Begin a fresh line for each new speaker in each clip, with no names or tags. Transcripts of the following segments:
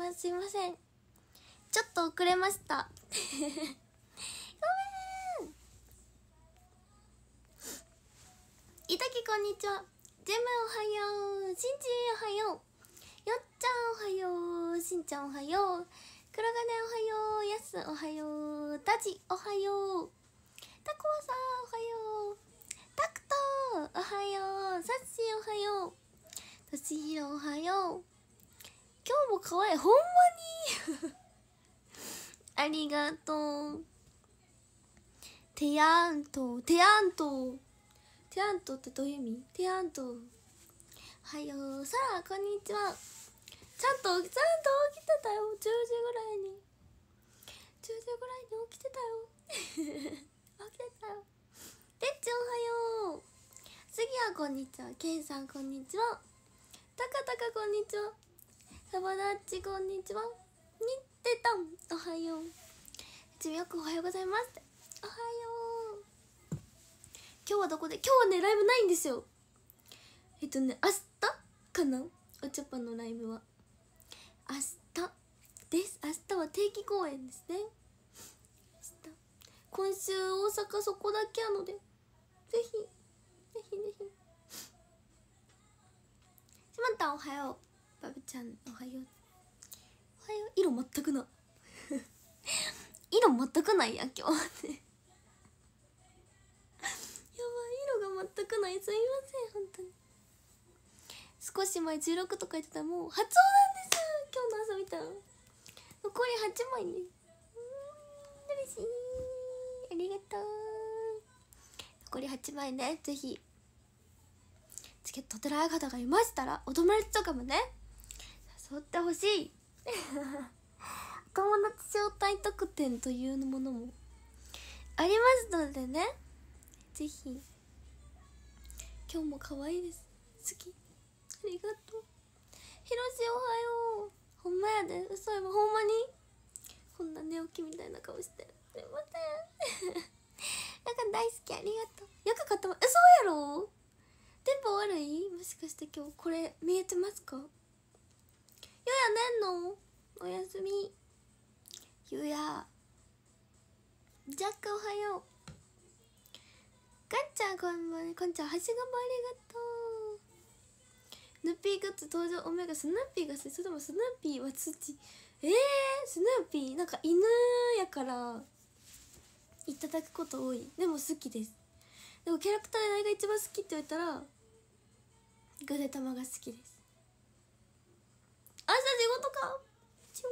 まあすいません。ちょっと遅れました。ごめん。いたきこんにちは。ジェムおはよう。しんじおはよう。よっちゃんおはよう。しんちゃんおはよう。黒金おはよう。やすおはよう。タジおはよう。タコワさんおはよう。タクトおはよう。サッシーおはよう。としひろおはよう。今日も可愛い。ほんまに。ありがとう。テヤント。テヤント。テヤントってどういう意味？テヤント。おはよう。さらこんにちは。ちゃんとちゃんと起きてたよ。10時ぐらいに。10時ぐらいに起きてたよ。起きてたよ。てっちおはよう。杉谷こんにちは。けんさんこんにちは。たかたかこんにちは。サバダッチこんにちは。にってたんおはよう。ちみよくおはようございますおはよう。今日はどこで？今日はねライブないんですよ。えっとね明日かな？おちょぱのライブは。明日です。明日は定期公演ですね。今週大阪そこだけなので。ぜひぜひぜひ。しまったおはよう。バブちゃんおはよう。おはよう。色全くない。色全くないや今日ね。やばい色が全くない。すいません本当に。少し前16とか言ってたもう発音なんです。今日の遊びた残り8枚ねうーん嬉しい。ありがとう。残り8枚ねぜひ。チケット取らない方がいましたらお友達とかもね。誘ってほしい。友達招待特典というものも。ありますのでね。ぜひ。今日も可愛いです。好き。ありがとう。ひろしおはよう。ほんまやで。嘘やわ。ほんまに？こんな寝起きみたいな顔して。すいません。なんか大好きありがとう。よく買ったわえそうやろ電波悪いもしかして今日これ見えてますか？やねんの。おやすみ。ゆや。ジャックおはよう。ガンちゃんこんばんは。こんちゃんはしがもありがとう。ヌッピーグッズ登場。オメガスヌーピーが好きそれともスヌーピーは土えー、スヌーピー。なんか犬やから。いただくこと多い。でも好きです。でもキャラクターで何が一番好きって言われたらグデタマが好きです。明日仕事か。チュン。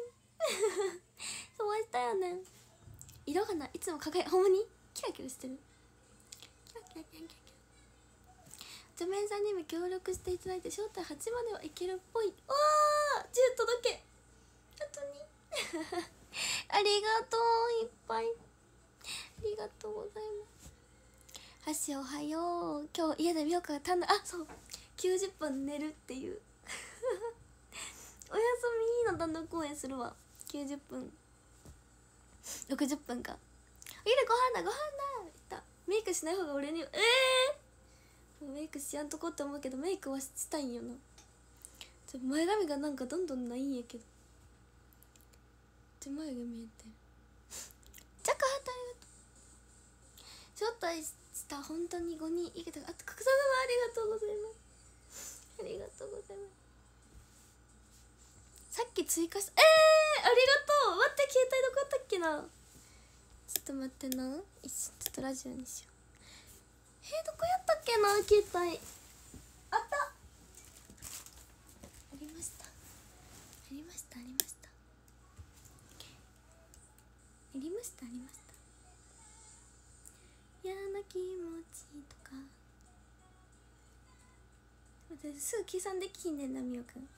そう明日よね。色がないつも輝いほんまに？キラキラしてる。キラキラキラキラキラ。ジョメンさんにも協力していただいて正体8まではいけるっぽい。わあ10届け。本当に。ありがとういっぱい。ありがとうございます。ハッシーおはよう。今日家で見ようかたんだあそう。90分寝るっていう。おやすみの単独公演するわ。90分。60分か。家でご飯だご飯だ言った。メイクしない方が俺にええー、メイクしやんとこって思うけどメイクはしたいんよな。前髪がなんかどんどんないんやけど。ちょ眉毛見えて。るチャカハタありがとう招待した本当に5人いけたあと格差様ありがとうございます。ありがとうございます。さっき追加したえー、ありがとう。待って携帯どこやったっけな。ちょっと待ってな。一瞬ちょっとラジオにしよう。えー、どこやったっけな携帯。あった。ありました。ありましたありました。ありましたありました。嫌な気持ちとか。待ってすぐ計算できひんねんなみおくん。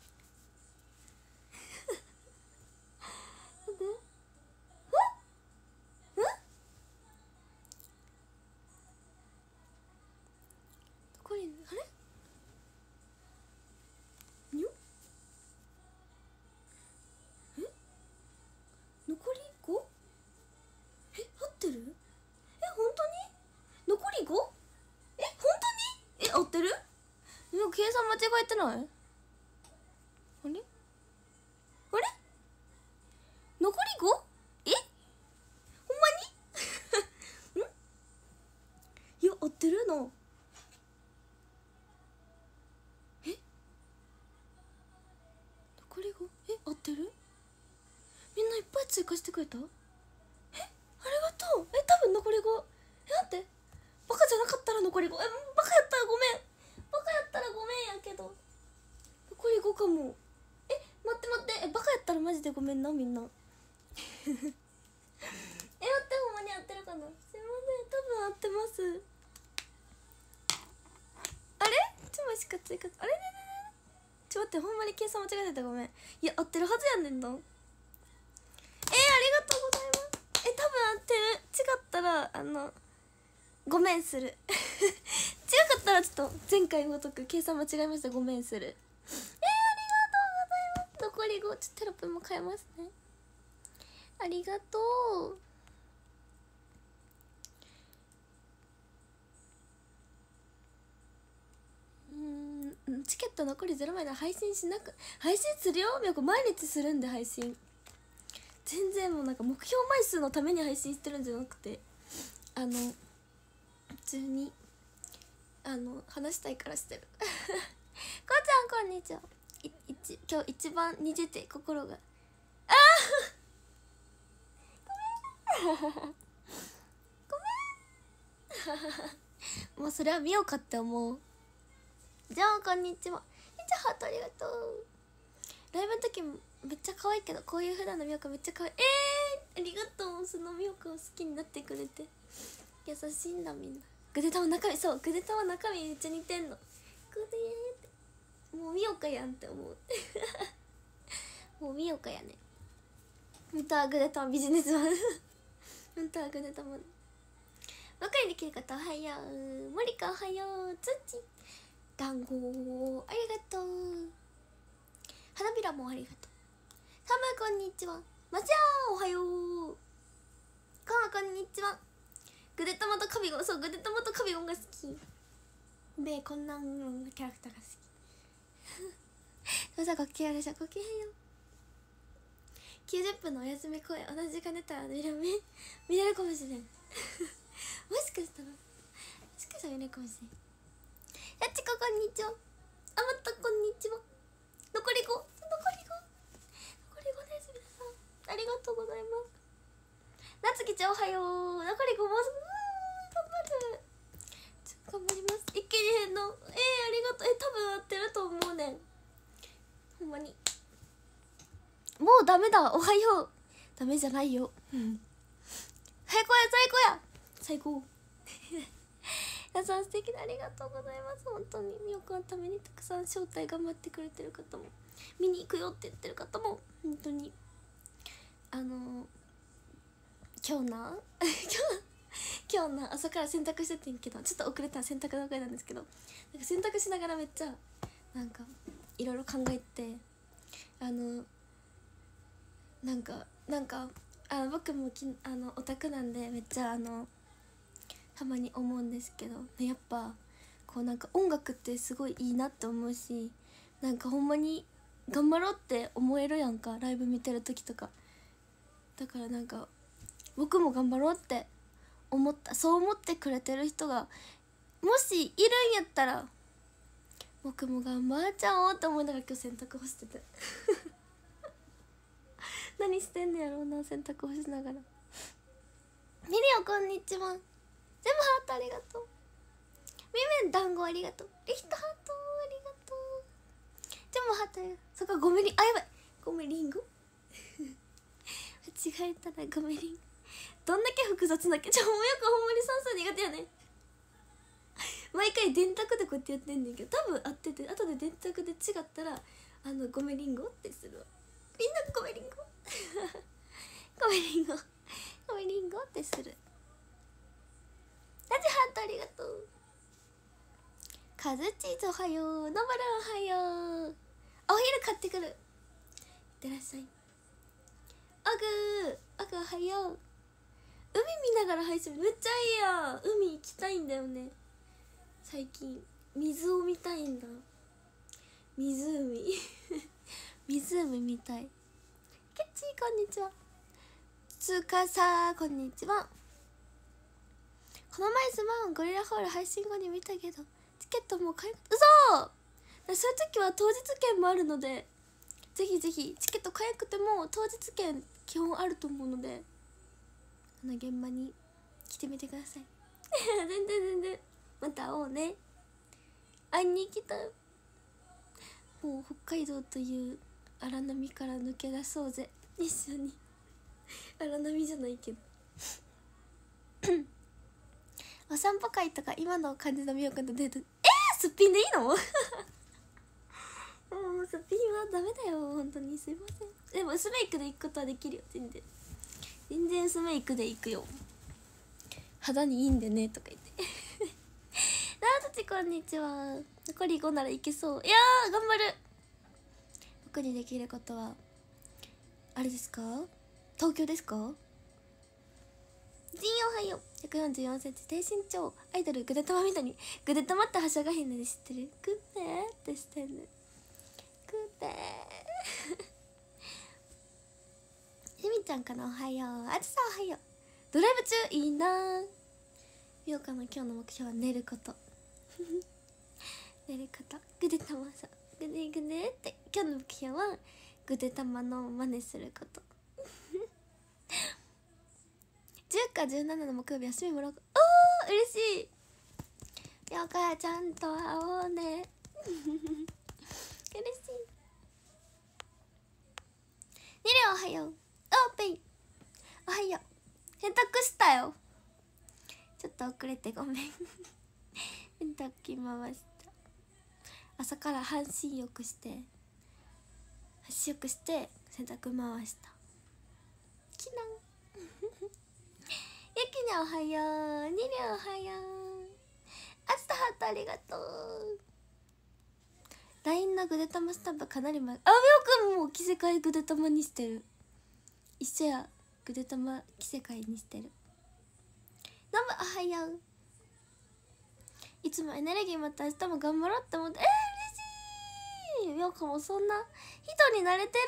ない？あれ？あれ？残り 5? え？ほんまに？ん？いや合ってる？の。え？残り 5? え？合ってる？みんないっぱい追加してくれた？しか追加あれれれれちょ待ってほんまに計算間違えてたごめんいや合ってるはずやねんなえー、ありがとうございますえ多分合ってる違ったらあのごめんする違かったらちょっと前回ごとく計算間違えましたごめんするえー、ありがとうございます残り5ちょっとテロップも変えますねありがとうチケット残り0枚で配信しなく配信するよ。みやこ毎日するんで配信。全然もうなんか目標枚数のために配信してるんじゃなくてあの普通にあの話したいからしてる。こうちゃんこんにちは。い一今日一番似てて心が。あー！ごめん。ごめん。もうそれは見ようかって思う。じゃあこんにちは。えじゃあハートありがとう。ライブの時もめっちゃ可愛いけどこういう普段のみよかめっちゃ可愛い。えー、ありがとう。そのみよかを好きになってくれて。優しいんだみんな。グデタも中身そうグデタは中身めっちゃ似てんの。グデーって。もうみよかやんって思う。もうみよかやね。本当はグデタはビジネスマン。本当はグデタマン。若いできる方おはよう。森かおはよう。つち団子ありがとう。花びらもありがとう。サムこんにちは。マジャーおはよう。カマこんにちは。グデタマとカビゴンそうグデタマとカビゴンが好き。でこんなキャラクターが好き。どうぞごきげんよごきげんよ90分のお休み公演同じ時間出たら見れ見れるかもしれん。もしかしたら。もしかしたら見れるかもしれん。やちここんにちは。あまたこんにちは。残り5残り5残り5です。皆さんありがとうございます。夏希ちゃんおはよう。残り5もう頑張る。頑張ります。一気に変の。えー、ありがとう。え多分合ってると思うねん。ほんまに。もうダメだ。おはよう。ダメじゃないよ。最高や最高や最高。皆さん素敵でありがとうございます。本当に。みよくんのためにたくさん招待頑張ってくれてる方も見に行くよって言ってる方も本当に。あの今日な今日 今日な朝から洗濯しててんけどちょっと遅れた洗濯の回なんですけどなんか洗濯しながらめっちゃなんかいろいろ考えてあのなんかなんかあ僕もきあのオタクなんでめっちゃあのたまに思うんですけど、やっぱこうなんか音楽ってすごいいいなって思うしなんかほんまに頑張ろうって思えるやんかライブ見てる時とか。だからなんか僕も頑張ろうって思ったそう思ってくれてる人がもしいるんやったら僕も頑張っちゃおうと思いながら今日洗濯干してて。何してんねやろうな洗濯干しながら。ミリオこんにちは。全部ハートありがとう。みめん団子ありがとう。リヒトハートありがとう。全部ハートありがとう。そこごめりあやばい。ごめりんご間違えたらごめりんどんだけ複雑なっけちょもよくほんまに算数苦手やね毎回電卓でこうやってやってんねんけど多分合ってて後で電卓で違ったらあのごめりんごってするわ。みんなごめりんご ごめりんごごめりんごってする。ラジハートありがとう。カズチーズおはよう。ノバルおはよう。お昼買ってくる。いってらっしゃい。オグオグおはよう。海見ながら配信。めっちゃいいや海行きたいんだよね。最近。水を見たいんだ。湖。湖見たい。ケッチーこんにちは。つかさこんにちは。この前スマホゴリラホール配信後に見たけどチケットもう買い嘘！そういう時は当日券もあるのでぜひぜひチケット買えなくても当日券基本あると思うのであの現場に来てみてください。全然全然また会おうね。会いに行きたい。もう北海道という荒波から抜け出そうぜ。一緒に。荒波じゃないけど。お散歩会とか今の感じのみよくんとデート。えー、すっぴんでいいの？も うすっぴんはダメだよ。本当に。すいません。でも薄メイクで行くことはできるよ。全然。全然薄メイクで行くよ。肌にいいんでねとか言って。な あたちこんにちは。残り5ならいけそう。いやー頑張る。僕にできることはあれですか？東京ですか？ジンおはよう。144センチ低身長アイドルグデタマみたいにグデタマってはしゃがへんのに知ってる？グッデってしてんのグッデー。ひみちゃんかなおはよう。あつさんおはよう。ドライブ中いいなみよかの今日の目標は寝ること。寝ること。グデタマさグデグデって。今日の目標はグデタマの真似すること。10か17の木曜日休みもらおうおー嬉しい。よかちゃんと会おうね。嬉しい。ニレおはよう。オープン。おはよう。洗濯したよ。ちょっと遅れてごめん。洗濯機回した。朝から半身浴して足浴して洗濯回した。きなんきねおはようにりおはよう。あつたハートありがとう。LINE のグデタマスタンプかなり前あみおくんも着せ替えグデタマにしてる。一緒やグデタマ着せ替えにしてる。どうもおはよう。いつもエネルギー持って明日も頑張ろうって思ってえー、嬉しい。みおくんもそんな人になれてる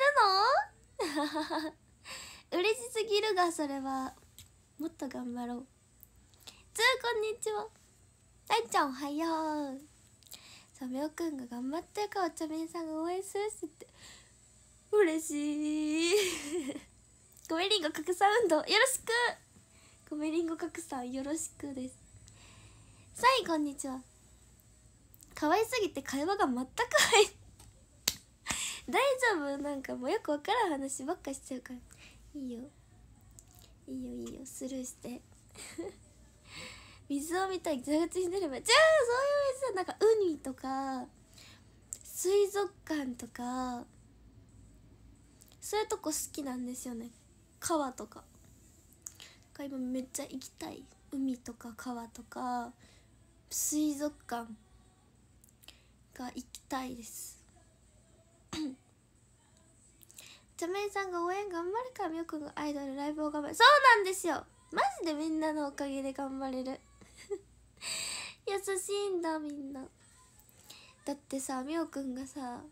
の？嬉しすぎるがそれは。もっと頑張ろう。つーこんにちは。大ちゃんおはよう。さみおくんが頑張ってるからお茶めんさんが応援するしって。嬉しい。ごめりんご拡散運動よろしく。ごめりんご拡散よろしくです。さいこんにちは。可愛すぎて会話が全く入 大丈夫？なんかもうよくわからん話ばっかしちゃうから。いいよ。いいよいいよスルーして。水を見たい蛇口になれば。じゃあそういう水なんか海とか水族館とかそういうとこ好きなんですよね。川とか。か今めっちゃ行きたい。海とか川とか水族館が行きたいです。ジャメイさんが応援頑張るからみよくんがアイドルライブを頑張る。そうなんですよ。マジでみんなのおかげで頑張れる。優しいんだみんな。だってさみおくんがさ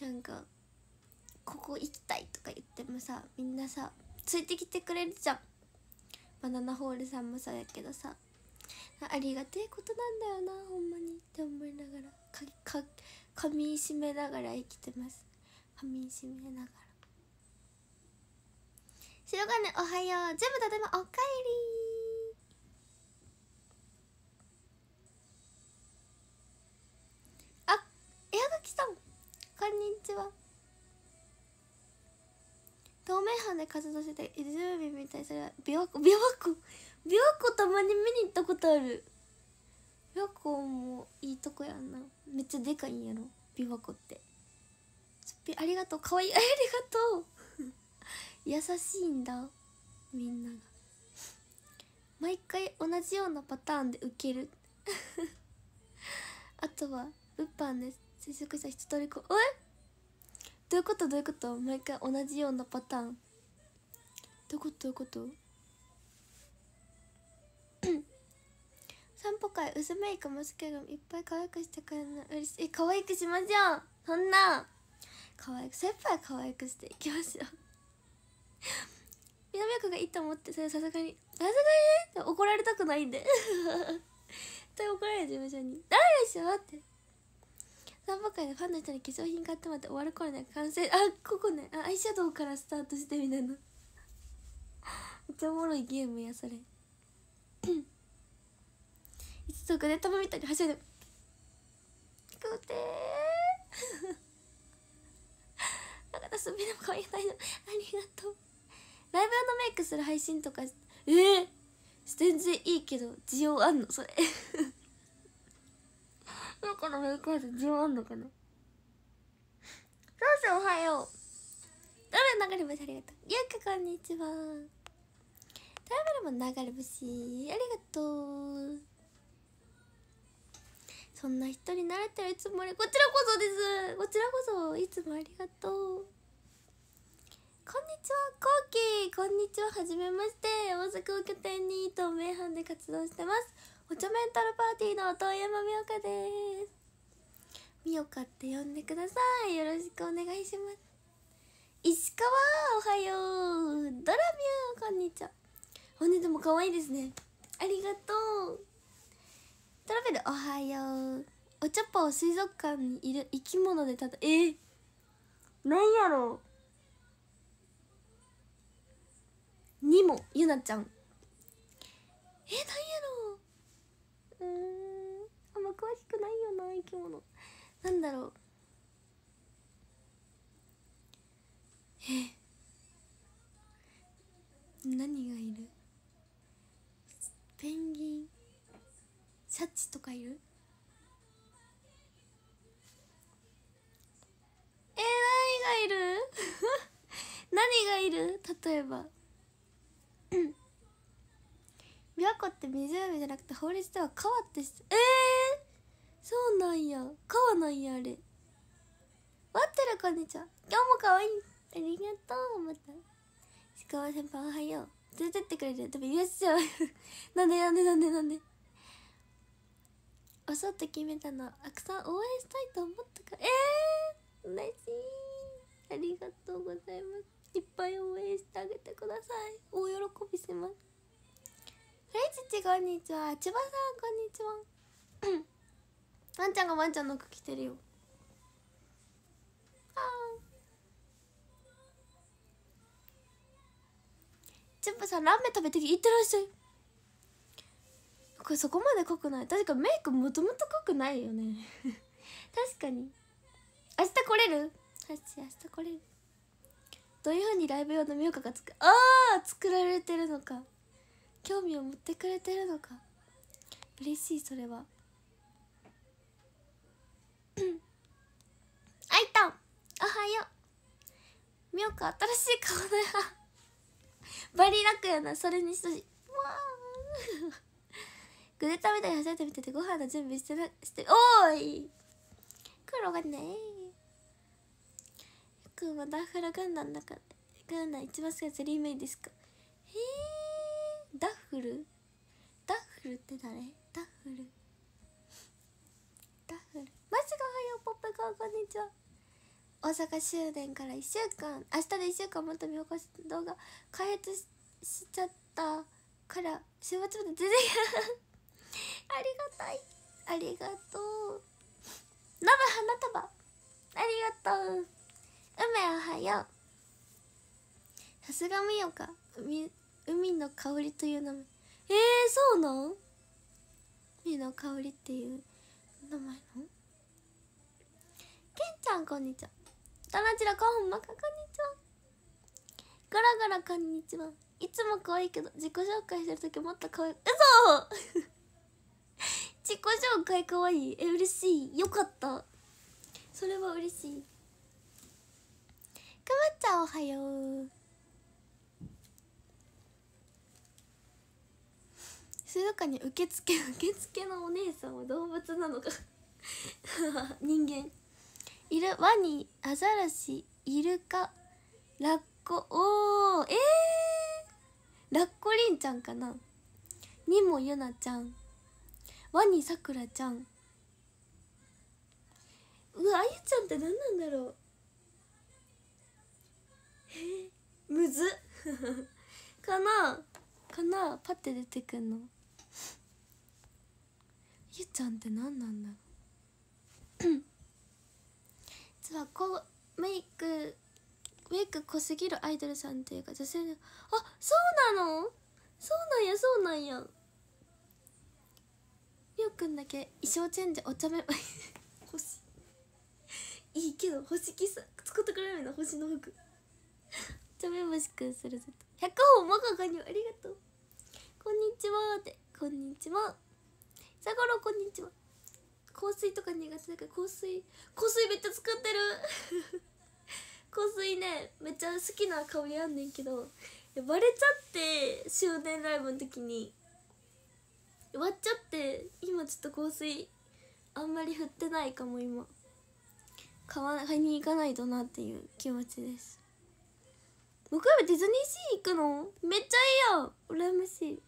なんかここ行きたいとか言ってもさみんなさついてきてくれるじゃん。バナナホールさんもそうやけどさ。ありがてえことなんだよなほんまに。って思いながらかか噛みしめながら生きてます。噛みしめながら。白金おはよう。全部とてもおかえり。あ矢垣さん。こんにちは。透明版で活動してて湖みたい。それは琵琶湖琵琶湖？琵琶湖たまに見に行ったことある。琵琶湖もいいとこやんな。めっちゃでかいんやろ？琵琶湖って。ありがとう。かわい。い ありがとう。優しいんだ。みんなが。毎回同じようなパターンで受ける。あとは物販で接触した人取りこえ？どういうこと？どういうこと？毎回同じようなパターン。どういうこと？どういうこと？散歩会薄メイクも好きけどいっぱい可愛くしてくれるの嬉しい。可愛くしましょう。そんな。可愛く先輩可愛くしていきましょう。南役がいいと思ってそれさすがにさすがにね怒られたくないんで。絶対怒られる事務所に「誰でしょ?」って。散歩会でファンの人に化粧品買ってもらって終わる頃には完成あここねあアイシャドウからスタートしてみたいな。めっちゃおもろいゲームやそれ。いつとかで玉みたいに走るくてー。だからすびでも可愛いないの。ありがとう。ライブのメイクする配信とかえー、全然いいけど需要あんの？それ。だからメイクアート需要あんのかな？そうそうおはよう。誰流れ星ありがとう。ゆうかこんにちは。誰も流れ星？ありがとう。そんな人に慣れてるいつもありこちらこそです。こちらこそ。いつもありがとう。こんにちはコウキこんにちははじめまして大阪を拠点に透明版で活動してますお茶メンタルパーティーの遠山みおかですみおかって呼んでください。よろしくお願い。します石川おはようドラミューこんにちは本日も可愛い。ですねありがとうトラベルおはよう。お茶っ葉を水族館にいる生き物でただえー、なんやろ。うにもゆなちゃん。えなんやろ。ううん。あんま詳しくないよな生き物。なんだろう。え何がいる。ペンギンシャチとかいる？えー、何がいる？何がいる？例えば。琵琶湖って湖じゃなくて法律では川ってしえー、そうなんや。川なんやあれ。待ってるこんにちは今日も可愛い。ありがとう。また。石川先輩おはよう。連れてってくれる。でもよっしゃ なんでなんでなんでなんで？おそって決めたの。あくさん応援したいと思ったか？らえー、嬉しい。ありがとうございます。いっぱい応援してあげてください。大喜びします。はいちちこんにちは。千葉さんこんにちは。ワンちゃんがワンちゃんの服着てるよ。あチップさんラーメン食べていってらっしゃい。これそこまで濃くない。確かメイクもともと濃くないよね。確かに。明日来れる？明日来れる。どういうふうにライブ用のミョカがつく？ああ作られてるのか。興味を持ってくれてるのか。嬉しいそれは。あいたんおはよう。ミョカ新しい顔だ。よ バリ楽やな。それにしとし。わあぐでたみたいに初めて見ててご飯の準備してなしておーい!黒がね。くんはダッフル軍団だから軍団一番好きなゼリーメイですかへえダッフル？ダッフルって誰？ダッフル。ダッフル。マジがおはようポップコーンこんにちは。大阪終電から1週間。明日で1週間また見起こし動画開発しちゃったから週末まで全然ありがたい。ありがとう。ノブ花束。ありがとう。梅おはよう。さすがみよか。海海の香りという名前。えー、そうなん？海の香りっていう名前の？けんちゃんこんにちは。たなちらこんまかこんにちは。ガラガラこんにちは。いつも可愛いけど自己紹介してる時もっと可愛い。嘘！自己紹介可愛い。え嬉しい。よかった。それは嬉しい。くまちゃんおはよう。水族館に受付 受付のお姉さんは動物なのか。人間。いるワニアザラシイルカラッコ。おーえー、ラッコリンちゃんかな。にもゆなちゃん。ワニさくらちゃん。うわあゆちゃんって何なんだろう。むず。かな。かな。パッて出てくんの。ゆちゃんって何なんだろう。実はこうメイクメイク濃すぎるアイドルさんっていうか女性のあそうなの？そうなんやそうなんや。みおくんだけ衣装チェンジお茶目。欲しいいけど星きさ作ってくれるの星の服。お茶目星くんするぞ100本マカガニありがとう。こんにちは。って。こんにちは。さごろこんにちは。香水とか苦手だから香水。香水めっちゃ使ってる。香水ねめっちゃ好きな香りあんねんけどバレちゃって終電ライブの時に。割っちゃって今ちょっと香水あんまり振ってないかも今。買わ買いに行かないとなっていう気持ちです。木曜日ディズニーシー行くの？めっちゃいいやん羨ましい。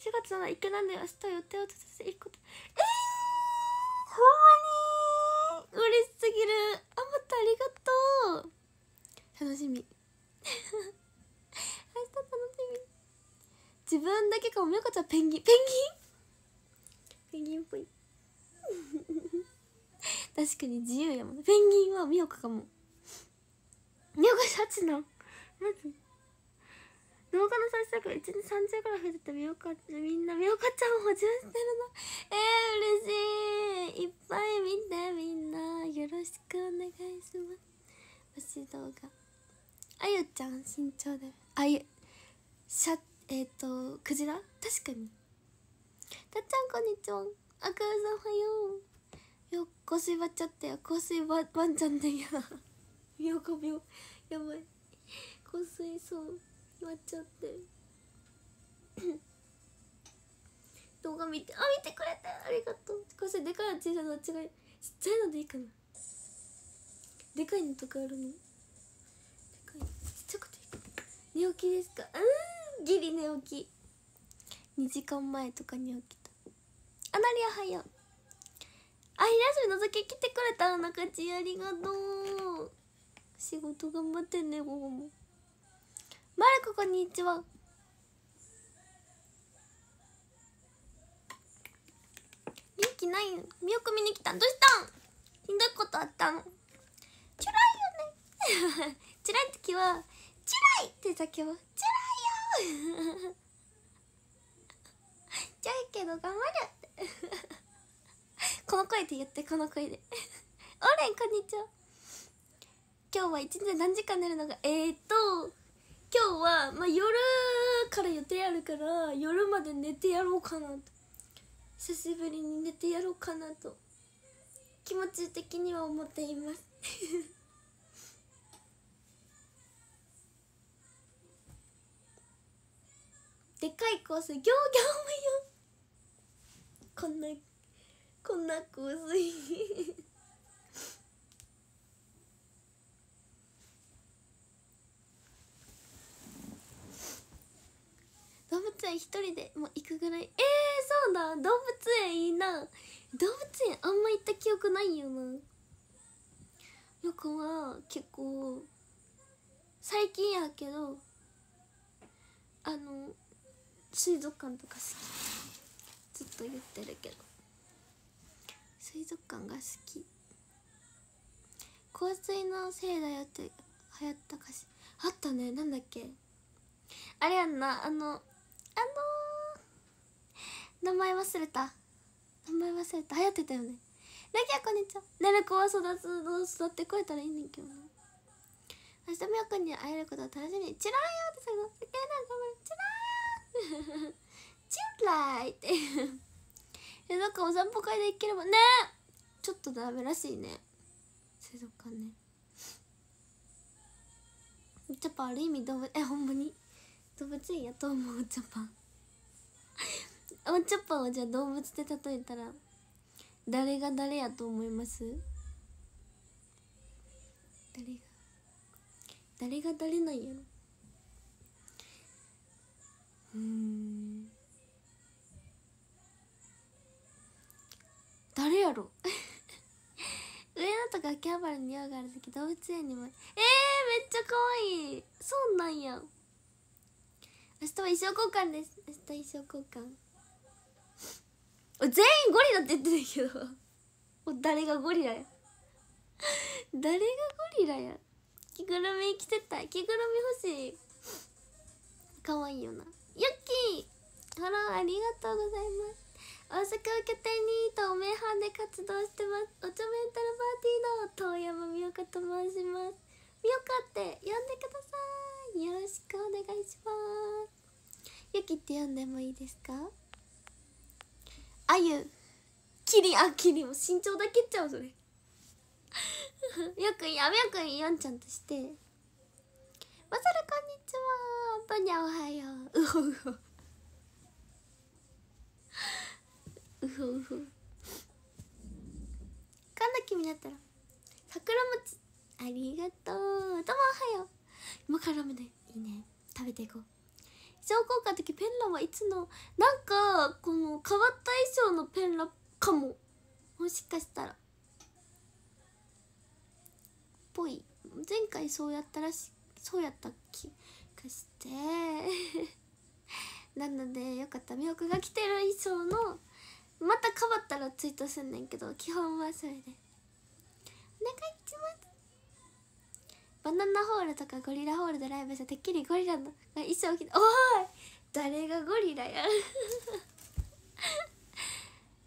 4月7日行くなんで明日予定を立てていくこと。えー、ほんまに嬉しすぎる。あまたありがとう。楽しみ。明日楽しみ。自分だけかも。みよかちゃんペンギン？ペンギン？ペンギンっぽい。確かに自由やもんね。ペンギンはみよかかも。みよかシャチなまず動画の再生が1日30ぐらい増えててみよかみんなみよかちゃんを補充してるの。えー、嬉しい。いっぱい見てみんなよろしくお願いします。推し動画。あゆちゃん身長で。あゆしゃえっ、ー、とクジラ？確かに。たっちゃんこんにちは。あかうさんおはよう。よ香水割っちゃったよ。香水ワワンちゃんでやみよかみよやばい。香水そう割っちゃって。動画見て。あ見てくれて。ありがとう。これでかいの小さいの違いちっちゃいのでいいかな。でかいのとかあるの？でかい。ちっちゃくていい。か寝起きですか？うん。ギリ寝起き。2時間前とかに起きた。あなりはやあ昼休みのぞき来てくれた中地ありがとう。仕事頑張ってね午後も。まる子こんにちは元気ないよ見送りに来たん？どうしたん？ひどいことあったん？ちらいよね。ちらい時はちらいってさ今日ちらい ちゃいけど頑張るって。この声で言ってこの声で。おれんこんにちは。今日は一日何時間寝るのが？えー、っと今日は、まあ、夜から予定あるから夜まで寝てやろうかなと。久しぶりに寝てやろうかなと。気持ち的には思っています。でかい香水ギョーギョーもよ。こんなこんな香水動物園一人でも行くぐらい。えー、そうだ。動物園いいな。動物園あんま行った記憶ないよな。よくは結構最近やけどあの水族館とか好きずっと言ってるけど。水族館が好き。香水のせいだよって流行った歌詞。あったね。なんだっけ？あれやんな。あのあのー、名前忘れた。名前忘れた。流行ってたよね。ラキアこんにちはねる子は育つの育ってこえたらいいねんけどな。明日みやくんに会えることを楽しみに。チラーよって最後。すげえなごめん。チラー チューライって。えなんかお散歩会で行ければね。ちょっとダメらしいね。水族館ね。やっぱある意味動物 えほんまに？動物園やと思うお茶パン。お茶パンをじゃあ動物で例えたら誰が誰やと思います？誰が？誰が誰なんやろ？うん。誰やろ？上野とか秋葉原に用がある時動物園にも。えー、めっちゃ可愛い。そうなんや。明日は衣装交換です。明日衣装交換。全員ゴリラって言ってたけど。お誰がゴリラや？誰がゴリラや？着ぐるみ着てた着ぐるみ欲しい。かわいいよな。ユッキーフォローありがとうございます。大阪を拠点に透明版で活動してます。おちょメンタルパーティーの遠山美代香と申します。美代香って呼んでくださいよろしくお願いしますゆきって呼んでもいいですか？あゆキリあキリも身長だけっちゃうそれ。よくやめよくやんちゃんとして。まさるこんにちは。パニャおはよううほうほう。ほうほう。かんな気になったら桜餅ありがとう。どうもおはよう。今からラーメンでいいね。食べていこう。衣装交換の時ペンラはいつのなんかこの変わった衣装のペンラかも。もしかしたら。ぽい。前回そうやったらしそうやった気がして。なのでよかった。みおくが着てる衣装のまた変わったらツイートすんねんけど基本はそれで。お願いします。バナナホールとかゴリラホールでライブしててっきりゴリラの衣装着て。おい誰がゴリラや。さ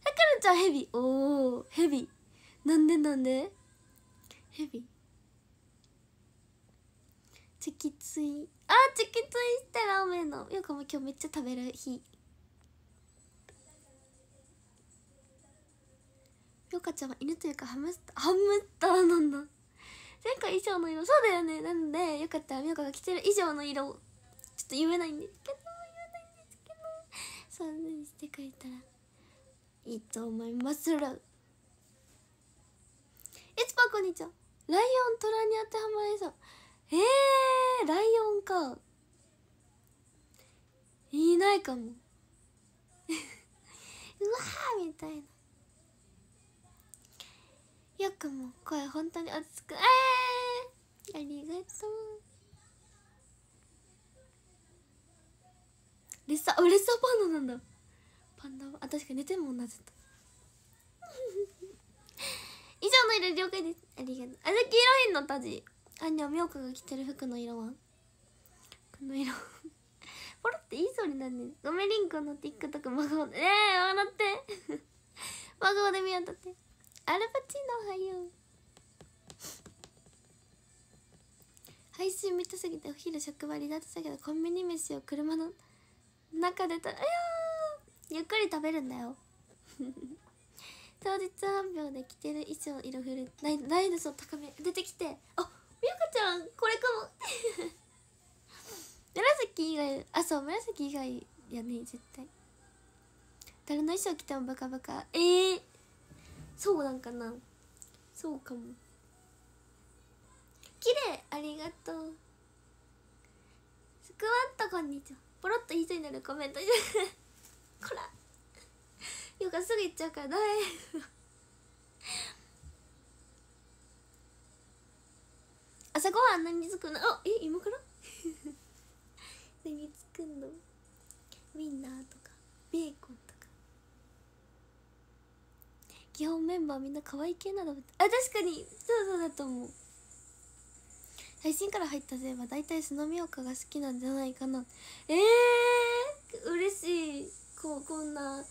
くらちゃんヘビ。おおヘビ。なんでなんで？ヘビ。チキツイ。あチキツイしてラーメンの。よくも今日めっちゃ食べる日。よかちゃんは犬というかハムスター。ハムスターなんだ。前回衣装の色。そうだよね。なのでよかったらみよかが着てる衣装の色。をちょっと言えないんで。すけど言えないんですけど。そうにしてくれたらいいと思いまするいつぱこんにちはライオントラに当てはまりそう。えー、ライオンか。いないかも。うわーみたいな。よくも声本当に落ち着く。えー、ありがとう。レッサあレッサーパンダなんだ。パンダはあ確かに寝てもんなずっと。以上の色了解です。ありがとう。あれ黄色いのタジあんにゃみょうかが着てる服の色は？この色。ポロって言いそうになんねん。ごめんリンクの TikTok 真顔で。ええー、笑って。真顔で見当たって。アルパチーノおはよう。配信見たすぎてお昼職場離脱したけどコンビニ飯を車の中でたいやゆっくり食べるんだよ。当日発表で着てる衣装色フル難易度層高め出てきてあみやかちゃんこれかも。紫以外あそう紫以外やね絶対。誰の衣装着てもバカバカ。えー、そうなんかな。そうかも。綺麗ありがとう。スクワットこんにちは。ポロッと言いそうになるコメント。こら。よかすぐ行っちゃうからだ朝ごはん何作るの？あえ今から？何作るの？ウィンナーとかベーコンとか。基本メンバーみんな可愛い系なの？あ確かに。そうそうだと思う。配信から入ったせいは大体スノミオカが好きなんじゃないかな。ええー、嬉しい。ここんな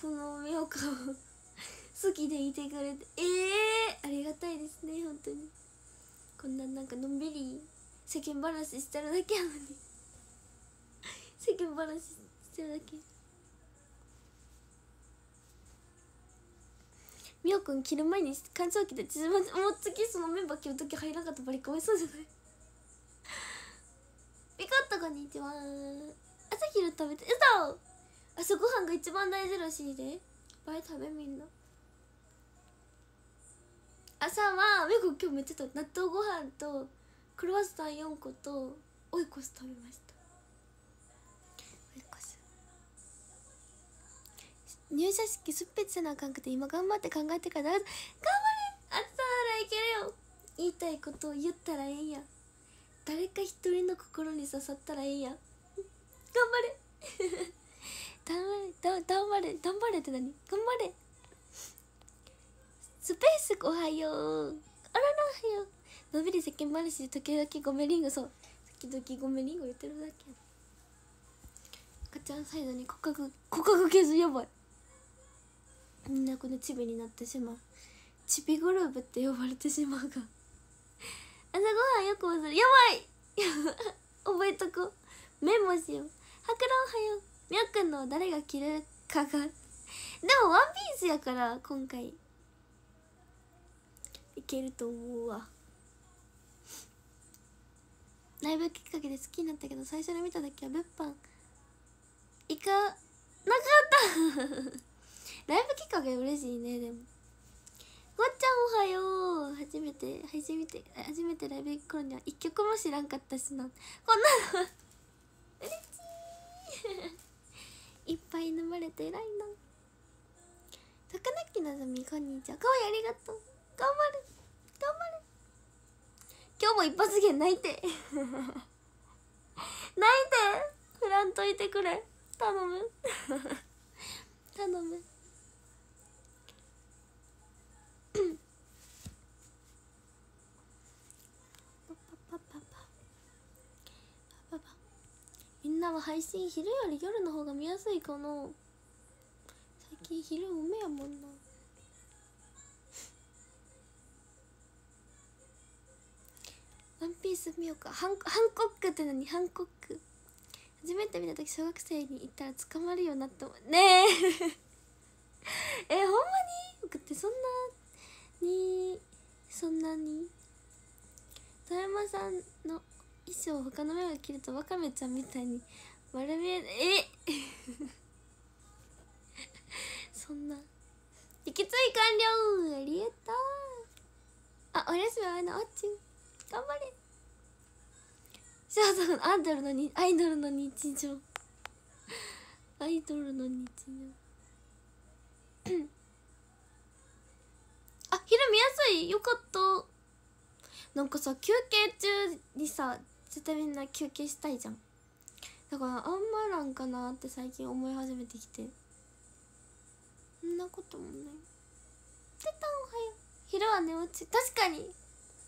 このミオカを 好きでいてくれて。ええー、ありがたいですね本当に。こんななんかのんびり世間話してるだけやのに。世間話してるだけ。みおくん着る前に乾燥機で自分もう次そのメンバー着る時入らなかったバリかわいそうじゃない？ピコットこんにちは朝昼食べて嘘朝ごはんが一番大事らしいで。いっぱい食べみんな。朝はめこ今日めっちゃ納豆ご飯とクロワッサン4個とオイコス食べました。オイコス入社式すっぺつなあかんくて今頑張って考えてから頑張れあったらいけるよ。言いたいことを言ったらええん。や誰か一人の心に刺さったらええん。や 頑張れ。頑張れ。頑張れ。頑張れって何？頑張れ。スペースおはようあららおはようのびり世間話で時々ごめリンゴそう時々ごめリンゴ言ってるだけ赤ちゃんサイドに骨格骨格傷やばいみんなこのチビになってしまうチビグループって呼ばれてしまうが朝ごはんよく忘れやばい覚えとこうメモしようはくろんはようみょくんの誰が着るかがでもワンピースやから今回いけると思うわ。ライブきっかけで好きになったけど最初に見た時は物販いかなかった。ライブきっかけ嬉しいねでも。ごっちゃんおはよう。初めて初めて初めてライブ行く頃には一曲も知らんかったしな。こんなの。嬉しい。いっぱい飲まれて偉いな。高なきなぞみこんにちは。かわいいありがとう。頑張る。頑張る。今日も一発芸泣いて。泣いて。振らんといてくれ。頼む。頼む。みんなは配信昼より夜の方が見やすいかな。最近昼多めやもんな。ワンピース見ようか。ハンハンコックって何？ハンコック。初めて見た時小学生に行ったら捕まるよなって思うねえ。えほんまに？僕ってそんなにそんなに？富山さんの衣装他の目が着るとワカメちゃんみたいに丸見ええ？そんな。引き継い完了！ありがとう。あおやすみあのあっち頑張れ。シャートアイドルのにアイドルの日常。アイドルの日常。あ昼見やすい？よかった。なんかさ休憩中にさ絶対みんな休憩したいじゃん。だからあんまなんかなって最近思い始めてきて。そんなこともない。てたんおはよう。昼は寝落ち。確かに。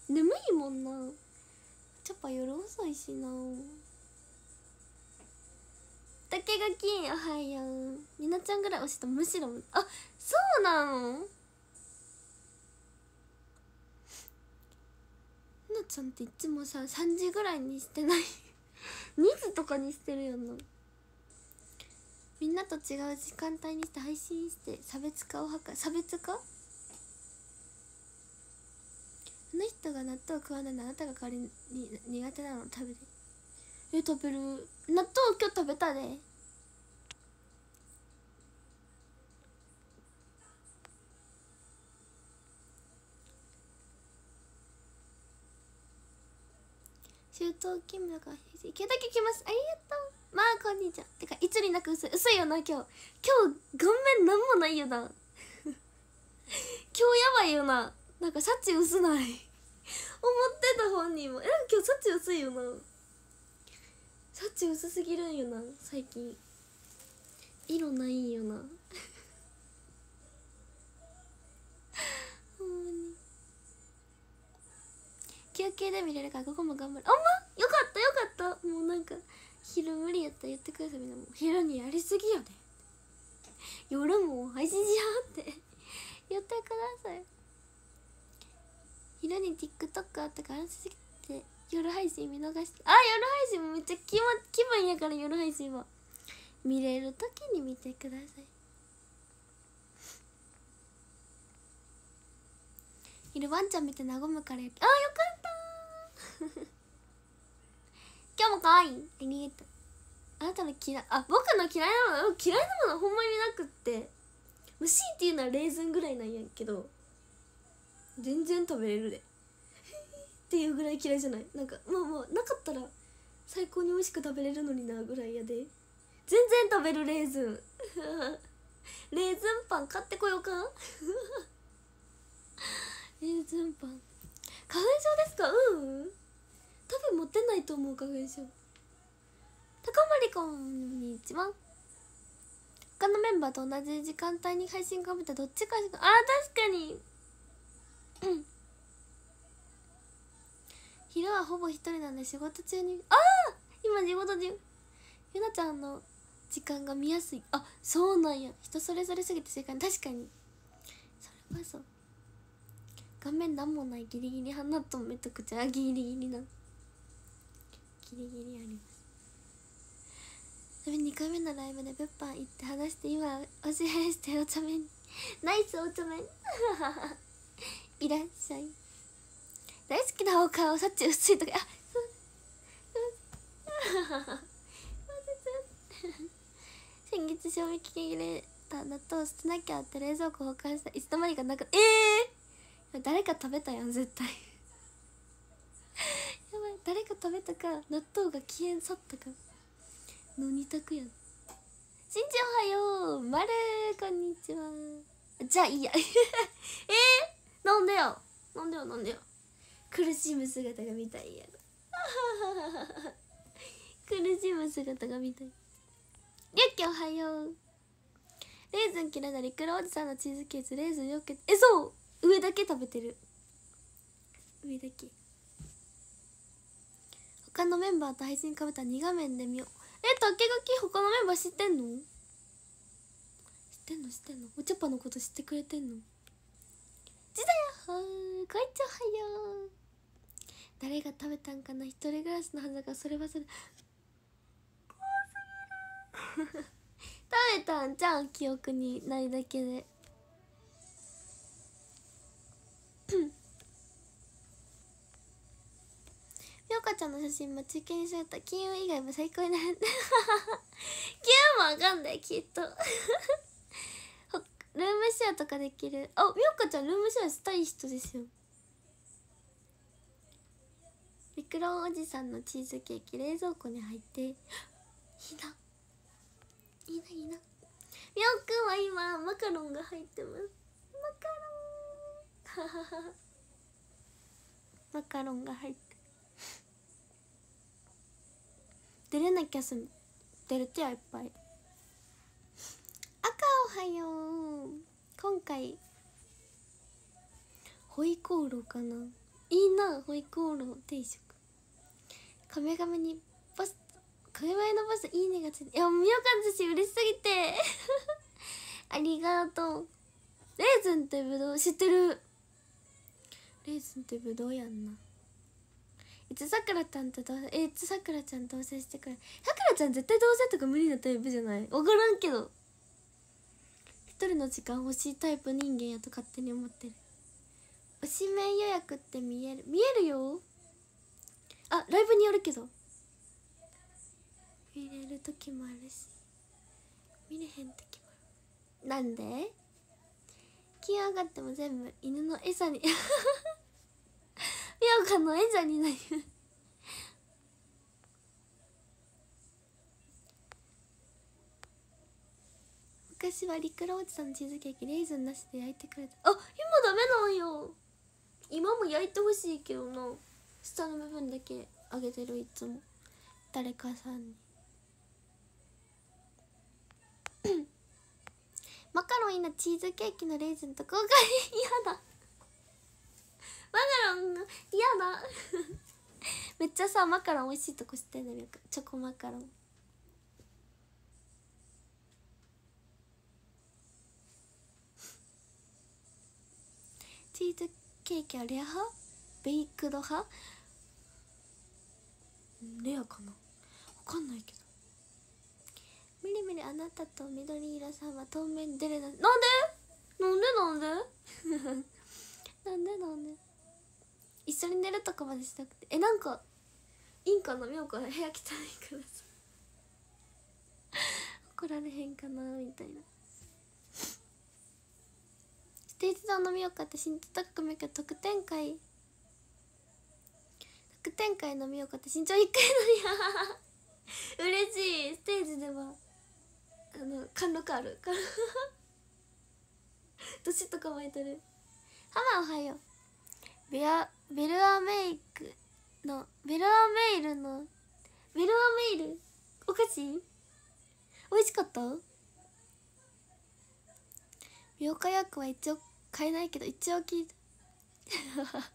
眠いもんな。ちょっぱ夜遅いしな。竹垣おはようみなちゃんぐらい押したむしろあそうなの？なちゃんっていつもさ3時ぐらいにしてない。2時とかにしてるよな。みんなと違う時間帯にして配信して差別化を図る差別化？あの人が納豆食わないのあなたが代わりに苦手なの食べて。え食べる。納豆今日食べたで。中東勤務が池だけ来ます。ありがとう。まあこんにちは。てかいつになく薄い薄いよな今日。今日顔面なんもないよな。今日やばいよな。なんか幸薄ない。思ってた本人も。え今日幸薄いよな。幸薄すぎるんよな最近。色ないんよな 休憩で見れるから午後も頑張る。あんま？よかったよかった。もうなんか昼無理やったら言ってくださいみんなも。昼にやりすぎよね夜も配信しようって。言ってください。昼に TikTok あったから安て夜配信見逃してあ夜配信めっちゃ気,、ま、気分やから夜配信は見れる時に見てください。昼ワンちゃん見て和むからあよかった 今日も可愛い。ありがとうあなたの嫌いあ僕の嫌いなもの嫌いなものほんまになくって。もう強いうのはレーズンぐらいなんやけど。全然食べれるで。っていうぐらい嫌いじゃない。なんかまあまあなかったら最高に美味しく食べれるのになぐらいやで。全然食べるレーズン。レーズンパン買ってこようか。レーズンパン。花粉症ですか？うん。多分持ってないと思う花粉症。高まりこんにちは他のメンバーと同じ時間帯に配信かぶったどっちかしかあー確かに。昼はほぼ一人なんで仕事中にああ今仕事中。ゆなちゃんの時間が見やすい。あそうなんや。人それぞれすぎて正解。確かに。それはそ画面なんもないギリギリ鼻と目と口あギリギリな。ギリギリあります。それ2回目のライブで物販行って話して今お支配してお茶目に。ナイスお茶目。いらっしゃい。大好きなお顔さっち薄いとかあ先月賞味期限切れた納豆捨てなきゃって冷蔵庫保管したいつの間にかなくええー、誰か食べたやん絶対やばい誰か食べたか納豆が消えん去ったかの二択やんしんちおはようまるこんにちはじゃあいいやえー、なんでよ。なんでよなんでよ。苦しむ姿が見たいやろ。苦しむ姿が見たい。りゅっきおはよう。レーズン嫌いなリクロおじさんのチーズケーキレーズンよくえそう。上だけ食べてる。上だけ。他のメンバーと配信かぶった2画面で見よう。え竹垣他のメンバー知ってんの？知ってんの知ってんの。お茶っ葉のこと知ってくれてんの？時代やっほーこいつおはよう誰が食べたんかな一人暮らしのはずだからそれはそれ怖すぎる。食べたんじゃん記憶にないだけで。みょかちゃんの写真待ち受けにされた。金運以外も最高になる。金運もわかんないきっと。ルームシェアとかできる。あみょかちゃんルームシェアしたい人ですよ。ミクロンおじさんのチーズケーキ冷蔵庫に入って。いいな。いいないいな。みょうくんは今マカロンが入ってます。マカロン。マカロン。が入って。出れなきゃす出る手はいっぱい。はよう。今回ホイコーローかな。いいなホイコーロー定食。亀亀にポス亀亀のポスいいねがついていやみよかん寿司嬉しすぎて。ありがとう。レーズンってぶどう知ってる？レーズンってぶどうやんな。いつさくらちゃんとどうえいつさくらちゃん同棲してくれ。さくらちゃん絶対同棲とか無理なタイプじゃない？分からんけど。一人の時間欲しいタイプ人間やと勝手に思ってる。推しメン予約って見える？見えるよ。あライブによるけど。見れる時もあるし。見れへん時もある。なんで？気温上がっても全部犬の餌に。みやかの餌になる昔はリクロおじさんのチーズケーキレーズンなしで焼いてくれた。あ今ダメなんよ。今も焼いてほしいけどな。下の部分だけあげてるいつも。誰かさんに。マカロンいいなチーズケーキのレーズンと交換嫌だ。マカロン嫌だ。めっちゃさマカロン美味しいとこ知ってんのよチョコマカロン。チーズケーキはレア派？ベイクド派？レアかな？わかんないけど。無理無理あなたと緑色さんは当面出れない。なんで？なんで？なんで？なんで？なんで？一緒に寝るとかまでしたくて。えなんかいいんかなみよか部屋汚いからさ。怒られへんかな？みたいな。テージ上のみよかって身長高く見るけど得点会。得点会のみよかって身長低いのに 嬉しい。ステージではあの貫禄ある。年とか巻いてる。ハマおはよう。ベアベルアメイクのベルアメイルのベルアメイル？お菓子？美味しかった？美容家薬は一応買えないけど一応聞いた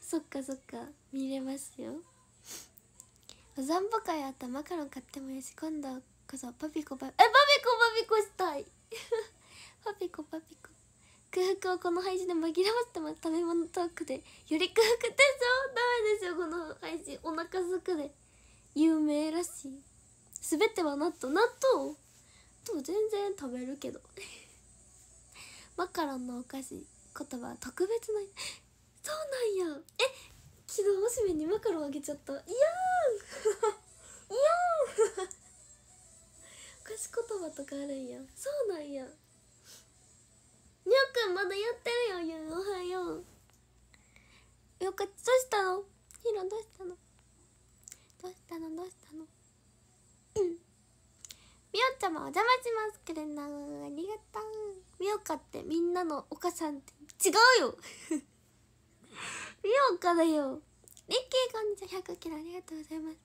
そっかそっか。見れますよ。お散歩会あったマカロン買ってもいいし今度こそパピコパえパピコパピコしたい。パピコパピコ。空腹をこの配信で紛らわせてます食べ物トークでより空腹でしょダメですよこの配信。お腹すくで。有名らしい。全ては納豆。納豆？と全然食べるけど。マカロンのお菓子言葉は特別なそうなんや。え昨日おしめにマカロンあげちゃった。いやー。ん いやー。ん お菓子言葉とかあるんや。そうなんや。にょくんまだやってるよゆう。おはよう。よかどうしたの？ヒロどうしたの？どうしたの？どうしたの？うん。みおちゃまお邪魔しますくれなありがとう。みおかってみんなのお母さんって違うよ。みおかだよ。リッキーこんにちは100キロありがとうございます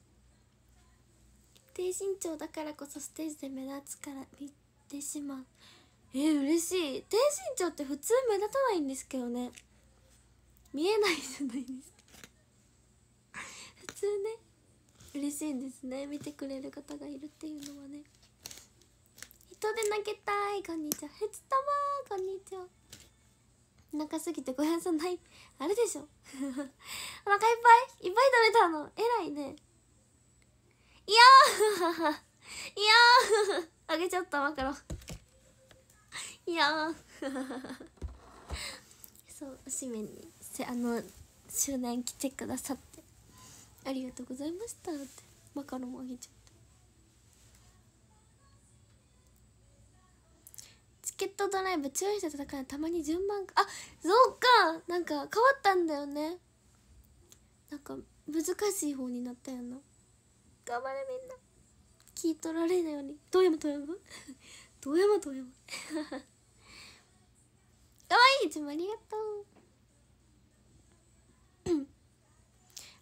低身長だからこそステージで目立つから見てしまうえー、嬉しい低身長って普通目立たないんですけどね見えないじゃないですか普通ね嬉しいんですね見てくれる方がいるっていうのはね人で投げたい。こんにちは。ふつたまこんにちは。お腹すぎてご飯さんない。あるでしょ。お腹いっぱい？いっぱい食べたの。偉いね。いやー。いやー。あげちゃったマカロン。いやそう紙面にせあの周年来てくださって。ありがとうございましたって。マカロンもあげちゃケットドライブ注意してたからたまに順番あそうかなんか変わったんだよね。なんか難しい方になったよな。頑張れみんな。聞い取られないように。遠山 遠山？遠山遠山。かわいいいつもありがとう。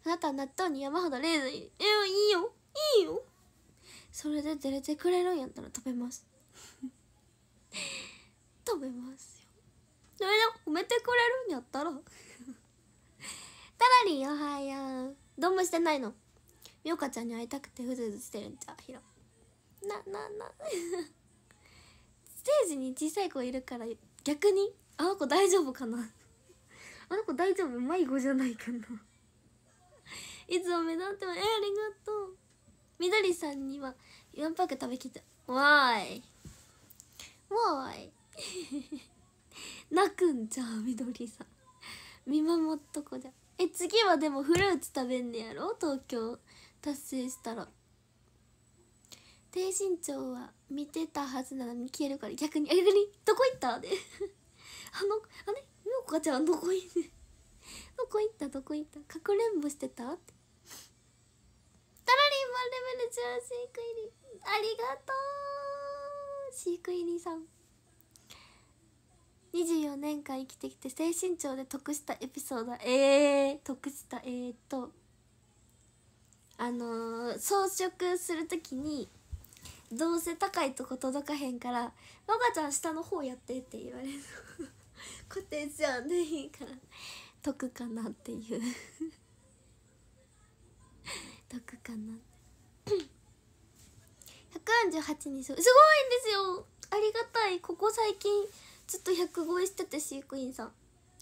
あなたは納豆に山ほどレーズンえいいよ。いいよ。それで出れてくれるんやったら食べます。食べますよ。それで褒めてくれるんやったら。タラリンおはよう。どうもしてないの。みおかちゃんに会いたくてうずうずしてるんちゃうひろななな。ステージに小さい子いるから逆にあの子大丈夫かな。あの子大丈夫？迷子じゃないかな。いつも目立ってもえありがとう。みどりさんには4パック食べきったわーい。わーい泣くんじゃみどりさん。見守っとこじゃ。え次はでもフルーツ食べんねやろ？東京達成したら。低身長は見てたはずなのに消えるから。逆に「逆にどこ行った?」で。あのあれ？みおかちゃんどこ行ってどこ行った？どこ行った？かくれんぼしてた？って。タラリンマンレベル10飼育入りありがとう。飼育入りさん。24年間生きてきて低身長で得したエピソード。えー、得したえー、っと。あのー、装飾する時にどうせ高いとこ届かへんから「若ちゃん下の方やって」って言われる。コテージはねいいから得かなっていう。得かなって。148にすごいんですよ。ありがたい。ここ最近ずっと100超えしてて飼育員さん。あり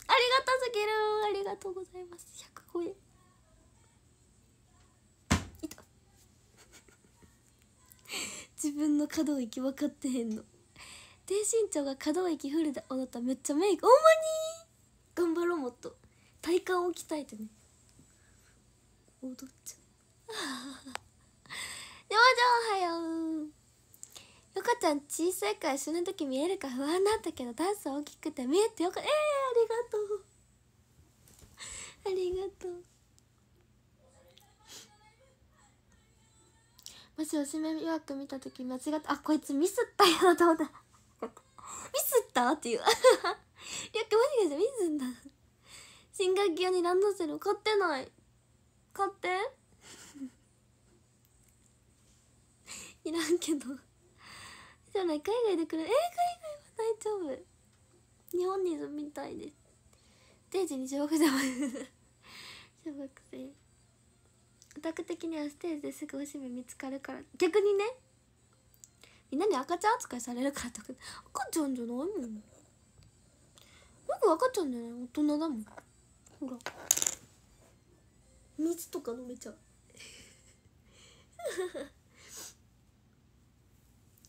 がたすぎる。ありがとうございます。100超え。いた。自分の可動域分かってへんの。低身長が可動域フルで踊っためっちゃメイク。ほんまに頑張ろうもっと。体幹を鍛えてね。踊っちゃう。でもじゃあおはようよかちゃん小さいから死ぬ時見えるか不安だった。けどダンス大きくて見えてよかった。えー、ありがとうありがとうもしおしめ予約見た。時間違った。あこいつミスった。よと思った。ミスった。っていうリュックマジでミスんだ新学期用にランドセル買ってない買っていらんけど。じゃない海外で来る。えー、海外は大丈夫。日本に住みたいで。す定時に小学生 小学生。オタク的にはステージですぐおしめ見つかるから。逆にね。みんなに赤ちゃん扱いされるからとか。赤ちゃんじゃないもん。僕赤ちゃんじゃない？大人だもん。ほら。水とか飲めちゃう。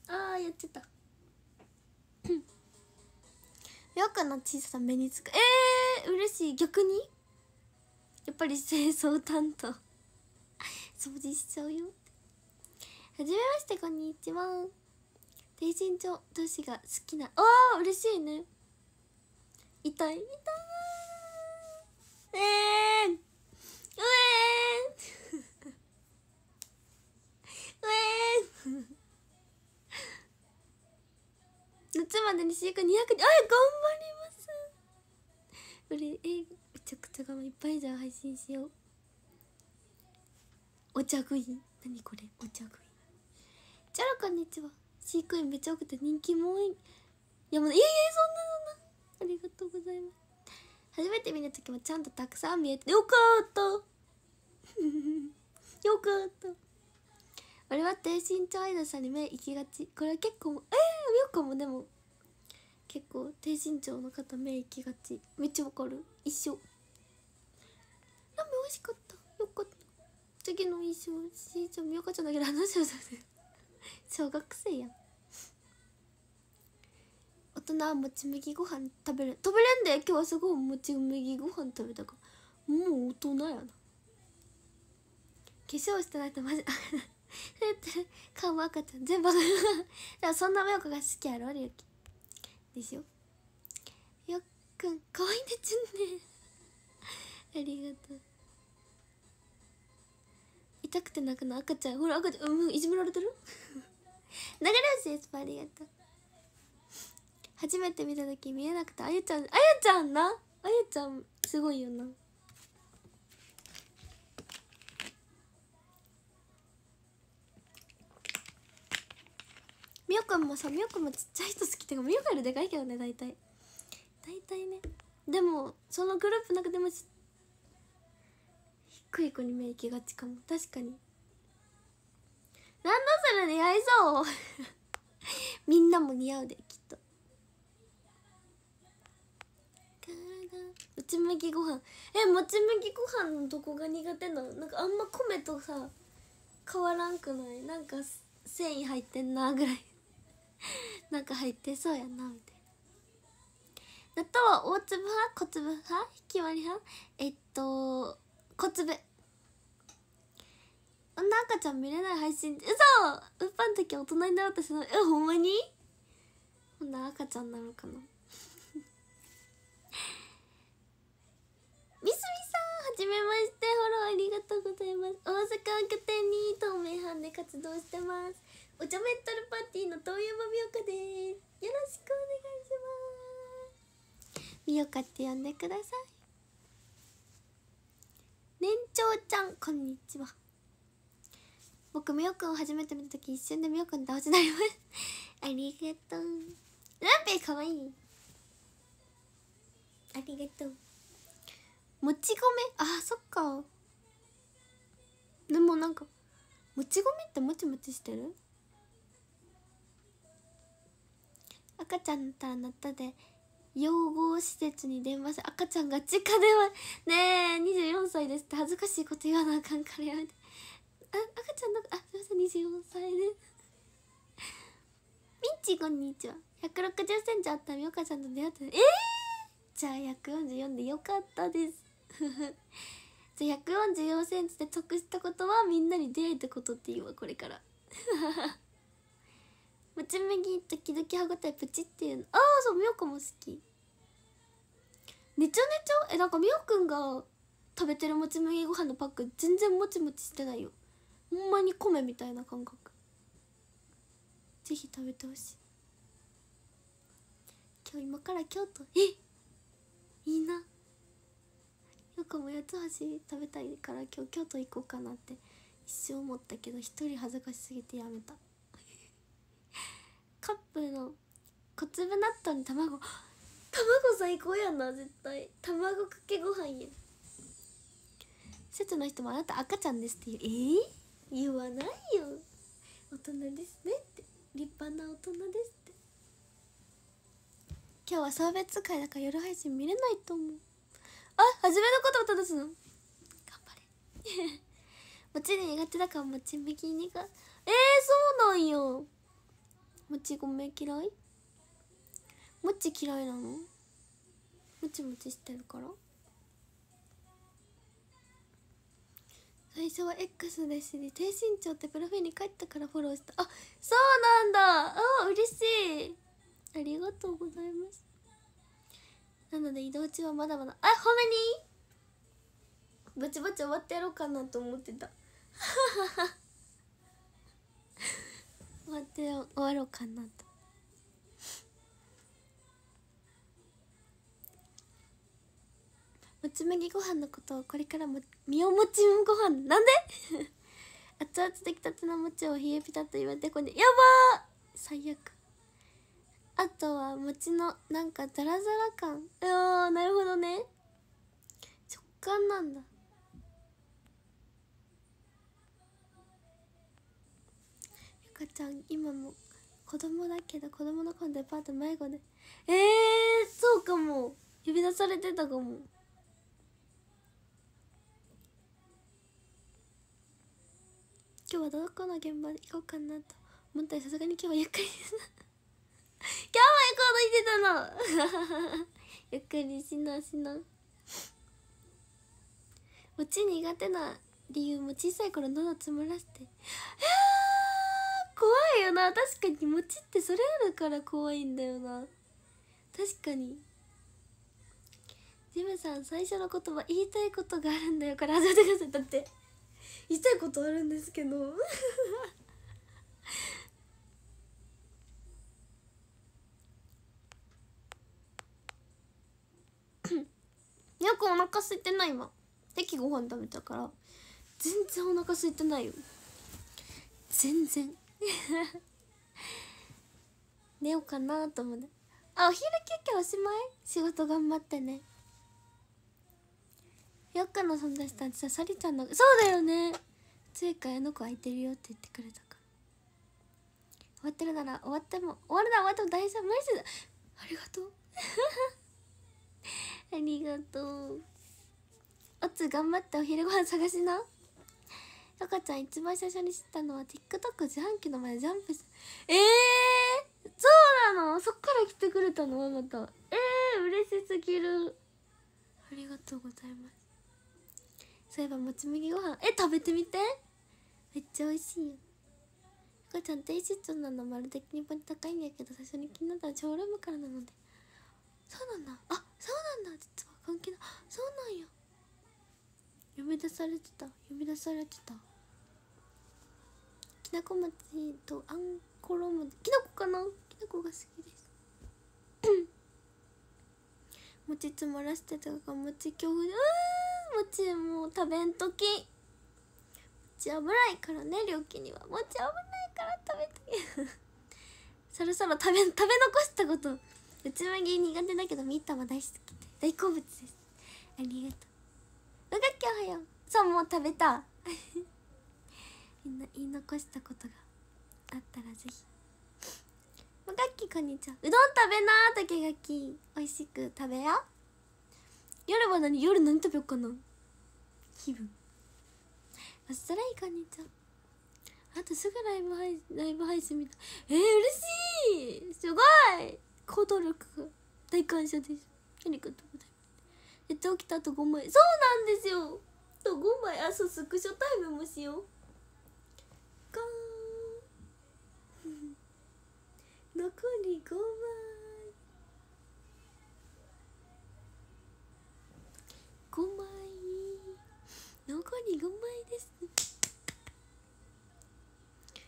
あーやっちゃった。よくの小ささ目につく。えー、嬉しい。逆に？やっぱり清掃担当。掃除しちゃうよ。はじめましてこんにちは。低身長女子が好きな。あー嬉しいね。痛い痛い。えーうえーん。うえー 夏までに飼育200人あ頑張ります。うれえめちゃくちゃ頑張いっぱいじゃあ配信しよう。お茶食い。何これお茶食い。チャロこんにちは飼育員めちゃ多くて人気も多い。いやもういやいやそんなそんな。ありがとうございます。初めて見る時もちゃんとたくさん見えてよかった。よかった。俺は低身長アイドルさんに目行きがち。これは結構ええー、よくもでも結構低身長の方目行きがち。めっちゃわかる。一緒。ラーメン美味しかった。よかった。次の衣装しーちゃんみよかちゃんだけど話をさせ小学生やん。大人はもち麦ご飯食べる。食べれんで。今日はすごいもち麦ご飯食べたから。もう大人やな。化粧してないとマジ 顔赤ちゃん全部赤ちゃそんなみよこが好きやろりゅうき。でしょ？よっくんかわいいねちゅんねありがとう。痛くて泣くの赤ちゃん。ほら赤ちゃん。うんいじめられてる？流れ星エスパーありがとう。初めて見た時見えなくて。あゆちゃんあゆちゃんな。あゆちゃんすごいよな。みよくんもさみよくんもちっちゃい人好きってかみよくんよりでかいけどね大体。大体ね。でもそのグループの中でも低い子に目行きがちかも。確かに。ランドセル似合いそう。みんなも似合うできっと。もち麦ご飯。えもち麦ご飯のどこが苦手なの？なんかあんま米とさ変わらんくない？なんか繊維入ってんなぐらい。なんか入ってそうやなみたいな。納豆は大粒派小粒派ひき割り派えっと小粒。女赤ちゃん見れない配信。嘘！うっぱん時大人になろうとしないえほんまに？ほんな赤ちゃんなのかな。みすみさんはじめまして。フォローありがとうございます。大阪を拠点に透明版で活動してます。お茶メンタルパーティーの遠山美岡です。よろしくお願いします。美岡って呼んでください。年長ちゃんこんにちは。僕みよくんを初めて見た時一瞬でみよくん倒しなります。ありがとう。ランペイかわいい。ありがとう。もち米。あそっか。でもなんかもち米ってもちもちしてる？赤ちゃんったらなったで養護施設に電話して赤ちゃんが直電話。ねえ24歳ですって恥ずかしいこと言わなあかんからやめて。あ赤ちゃんのあすいません24歳です。ミンチこんにちは。1 6 0センチあったみおかちゃんと出会ってえー、じゃあ144でよかったです。じゃあ144センチで得したことはみんなに出会えたことっていうわこれから。もち麦時々歯ごたえプチっていうの。ああそうみおこも好き。ねちょねちょ？えなんかみおくんが食べてるもち麦ご飯のパック全然もちもちしてないよ。ほんまに米みたいな感覚。ぜひ食べてほしい。今日今から京都？え？いいな。よくも八つ橋食べたいから今日京都行こうかなって一瞬思ったけど一人恥ずかしすぎてやめた。カップの小粒納豆に卵。卵最高やな絶対。卵かけご飯や施設の人もあなた赤ちゃんですって言う。えー、言わないよ。大人ですねって。立派な大人ですって。今日は送別会だから夜配信見れないと思う。あ初めのことを正すの？頑張れ。餅苦手だから餅引きにが。えー、そうなんよ。餅ごめ嫌い？餅嫌いなの？もちもちしてるから？最初は X で知り低身長ってプロフィールに帰ったからフォローした。あそうなんだ。あ嬉しい。ありがとうございます。なので移動中はまだまだ。あ褒めに？ぼちぼち終わってやろうかなと思ってた。終わって終わろうかなと。もち麦ご飯のことをこれからもみおもちご飯なんで？熱々できたての餅を冷えピタと言われてこんでやばー最悪。あとは餅のなんかザラザラ感。あなるほどね。食感なんだ。ゆかちゃん今も子供だけど子供の頃デパート迷子で。えー、そうかも。呼び出されてたかも。今日はどこの現場に行こうかなと。思ったらさすがに今日はゆっくり。で す今日も行こうと言ってたの。ゆっくりしなしな。餅苦手な理由も小さい頃喉詰まらせて。えー、怖いよな。確かに餅ってそれあるから怖いんだよな。確かに。ジムさん最初の言葉言いたいことがあるんだよ。から始めてください。だって言いたいことあるんですけど。よくお腹空いてない今適ご飯食べたから。全然お腹空いてないよ。全然。寝ようかなと思って。あお昼休憩おしまい？仕事頑張ってね。よっかの存在したんささりちゃんのそうだよね。ついかあの子空いてるよって言ってくれたか。ら終わってるなら終わっても終わるなら終わっても大丈夫。マジで。ありがとう。ありがとう。おつ頑張ってお昼ご飯探しな。よかちゃん一番最初に知ったのは TikTok 自販機の前ジャンプしええー、そうなの？そっから来てくれたの？また。ええー、嬉しすぎる。ありがとうございます。そういえばもち麦ご飯。え食べてみて。めっちゃ美味しいよ。かちゃん低身長なのまる的にポイント高いんやけど最初に気になったらショールームからなので。そうなんだ。あそうなんだ。実は関係ないそうなんや。呼び出されてた。呼び出されてた。きなこ餅とあんころ餅きなこかな？きなこが好きです。餅つまらせてたから餅恐怖でうん餅もう食べんとき。餅危ないからね料金には。餅危ないから食べとき そろそろ食べ食べ残したこと。内麦苦手だけどミータは大好きで。大好物です。ありがとう。うがきおはよ。うそうもう食べた。みんな言い残したことがあったらぜひ。もがきこんにちは。うどん食べなー竹垣おいしく食べや夜は何？夜何食べようかな？気分。あしたらいいこんにちは。あとすぐライブ配ライブ配信見たい。えー、嬉しい！すごい！行動力が大感謝です。ありがとうございますやって起きた後5枚そうなんですよ。と5枚あそうスクショタイムもしようガーン残り5枚5枚残り5枚です。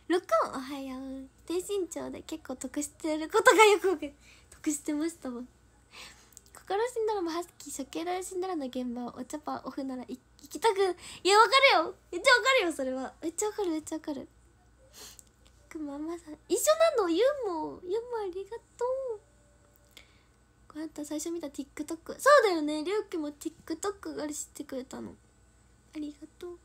録音おはよう低身長で結構得してることがよく得してましたわ心死んだらもハスキー処刑られ死んだらの現場お茶パオフなら行きたくいやわかるよめっちゃわかるよそれはめっちゃわかるめっちゃわかるくままさん一緒なのユーモユーモありがとう。こうやった最初見た TikTok そうだよね。りゅうきも TikTok が知ってくれたのありがとう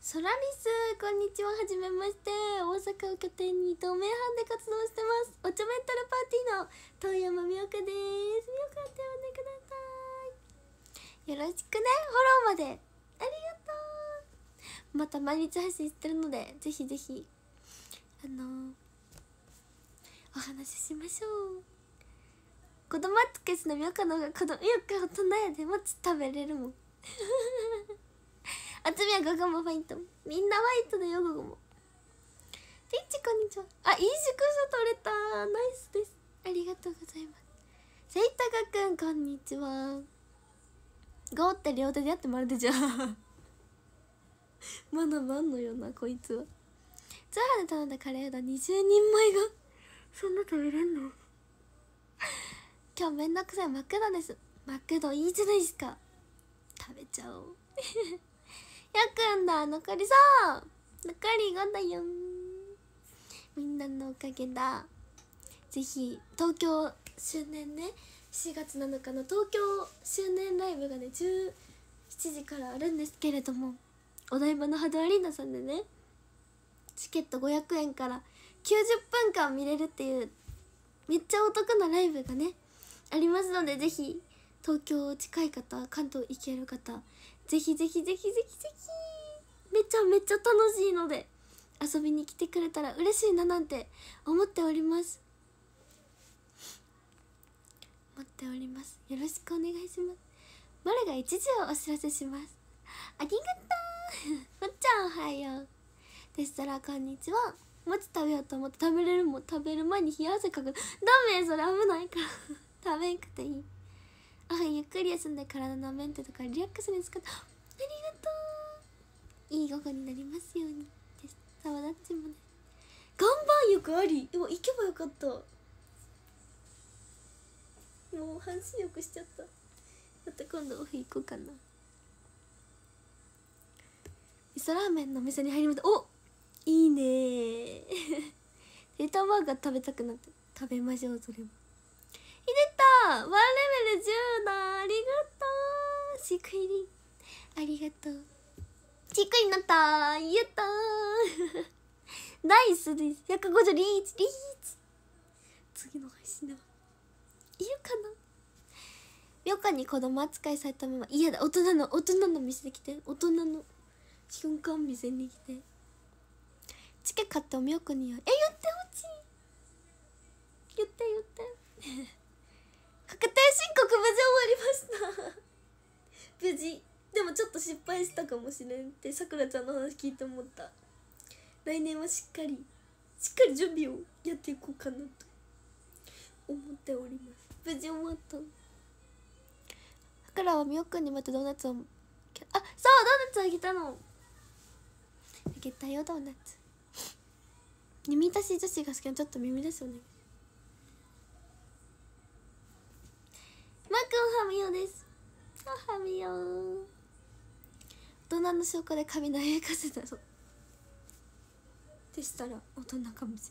ソラリスこんにちは。はじめまして。大阪を拠点に透明版で活動してます。おちょメンタルパーティーの遠山美代香です。よかった呼んでください。よろしくね。フォローまで。ありがとう。また毎日配信してるのでぜひぜひ。あの、お話ししましょう。子供つけすのみよかのが子供よく大人やでもつ食べれるもん。あつみは午後もファイトみんなファイトだよ午後も。ピッチこんにちは。あいいスクショ撮れた。ナイスです。ありがとうございます。せいたかくんこんにちは。ゴーって両手でやってまるでじゃん。まだまんのよなこいつは。通販で頼んだカレーうどん20人前が。そんな食べれんの？今日めんどくさいマクドです。マクドいいじゃないですか。食べちゃおう。やくんだ。残りさ残り5だよ。みんなのおかげだ。ぜひ東京周年ね。4月7日の東京周年ライブがね17時からあるんですけれども。お台場のハドアリーナさんでねチケット500円から90分間見れるっていうめっちゃお得なライブがねありますのでぜひ東京近い方関東行ける方ぜひぜひぜひぜひぜひめちゃめちゃ楽しいので遊びに来てくれたら嬉しいななんて思っております。待っております。よろしくお願いします。マルが一時をお知らせします。ありがとう。も っちゃんおはよう。でしたらこんにちは。もち食べようと思って食べれるもん食べる前に冷や汗かく。ダメそれ危ないから。食べんくていい。あゆっくり休んで体のメンテとかリラックスに使って。ありがとう。いい午後になりますようにです。さわだっちもね。岩盤浴あり。でも行けばよかった。もう半身浴しちゃった。また今度オフ行こうかな。味噌ラーメンのお店に入りました。おっ！いいね。レタバーガー食べたくなって食べましょうそれも。入れた。ワンレベル10だありがとう。飼育入り。ありがとう。飼育になった。やったー。ナイスです。150リーチ。リーチ。次の配信だわいるかな。よかに子供扱いされたまま。嫌だ。大人の大人の店に来て。大人の瞬間店に来て。チケ買っておみよくにえ言ってほしい。言って言って。確定申告無事終わりました。無事。でもちょっと失敗したかもしれんってさくらちゃんの話聞いて思った。来年はしっかりしっかり準備をやっていこうかなと。思っております。無事終わったさくらはみおくんにまたドーナツをあそうドーナツあげたの。あげたよドーナツ。耳出し女子が好きなちょっと耳出しお願いマー君はみよです。はみよ大人の証拠で髪投げかせたぞでしたら大人かもし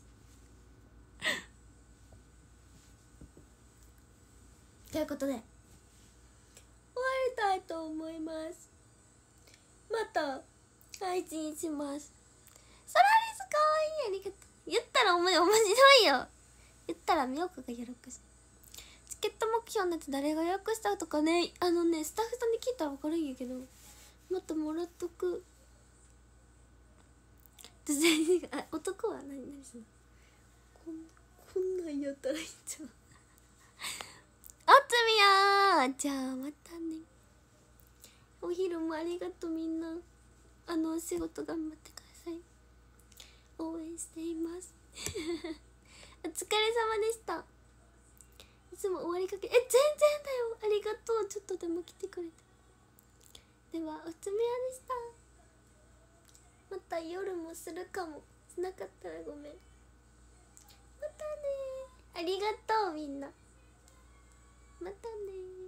れない。ということで。終わりたいと思います。また配信します。ソラリスかわいい。ありがとう言ったらおも面白いよ。言ったらみよこが喜ぶチケット目標のやつ誰が予約したとかね。あのねスタッフさんに聞いたら分かるんやけどもっともらっとく。あ男は何何すんの？こんこんなんやったらいいんじゃんおつみやじゃあまたね。お昼もありがとうみんな。あのお仕事頑張ってください応援しています。お疲れ様でした。いつも終わりかけえ全然だよ。ありがとう。ちょっとでも来てくれて。ではおつみやでした。また夜もするかも。しなかったらごめん。またねありがとうみんな。またね